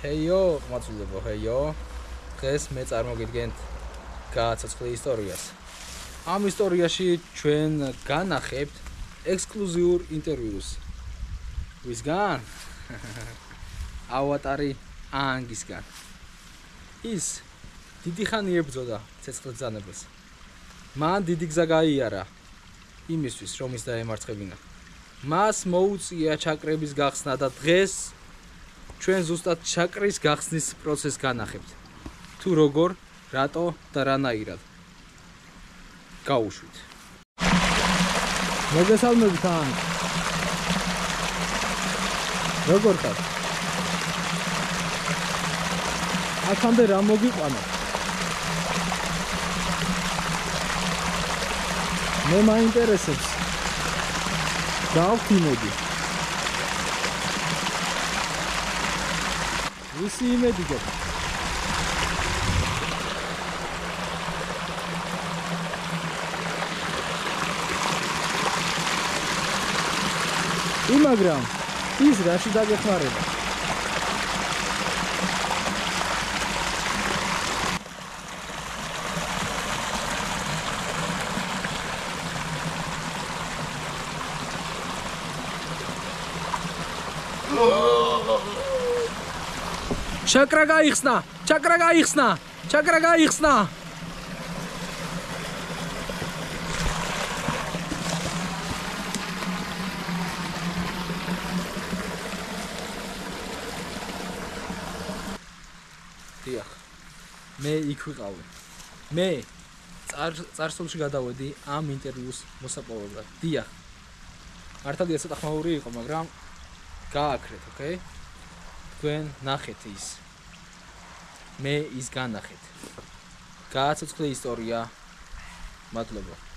ჰეიო, მაცულებო, ჰეიო. დღეს მე წარმოგიდგენთ გააცოცხლე ისტორიას. ამ ისტორიაში ჩვენ განახებთ ექსკლუზიურ ინტერვიუს. ვისგან? ავატარი ანგისგან. ის დიდი ხანი ებრძოდა ცეცხლ ძანებას. მან დიდი გზა გაიარა იმისთვის, რომ ის დაემარცხებინა. მას მოუწია ჩაკრების გახსნა და დღეს ჩვენ ზუსტად ჩაკრის გახსნის პროცესს განახებთ. თუ როგორ, რატო და რანაირად. გაუშვით. მოგესალმებით თან. როგორ ხარ? აქამდე რა მოგიყვანა? მე მაინტერესებს. გავხდი მოდი. ვისი იმედი გქონდა? იმაგრამ ის რაში დაგეხმარება? ჩაკრა გაიხსნა, ჩაკრა გაიხსნა, ჩაკრა გაიხსნა. დიახ. მე იქ ვიყავი. მე წარსულში გადავედი ამ ინტერვიუს მოსაპოვებლად. დიახ. მართალია ცოტა ხმაური იყო, მაგრამ გააკრეთ, ოკეი? თქვენ ნახეთ ის. მე ის განახეთ. გააცოცხლე ისტორია. მადლობა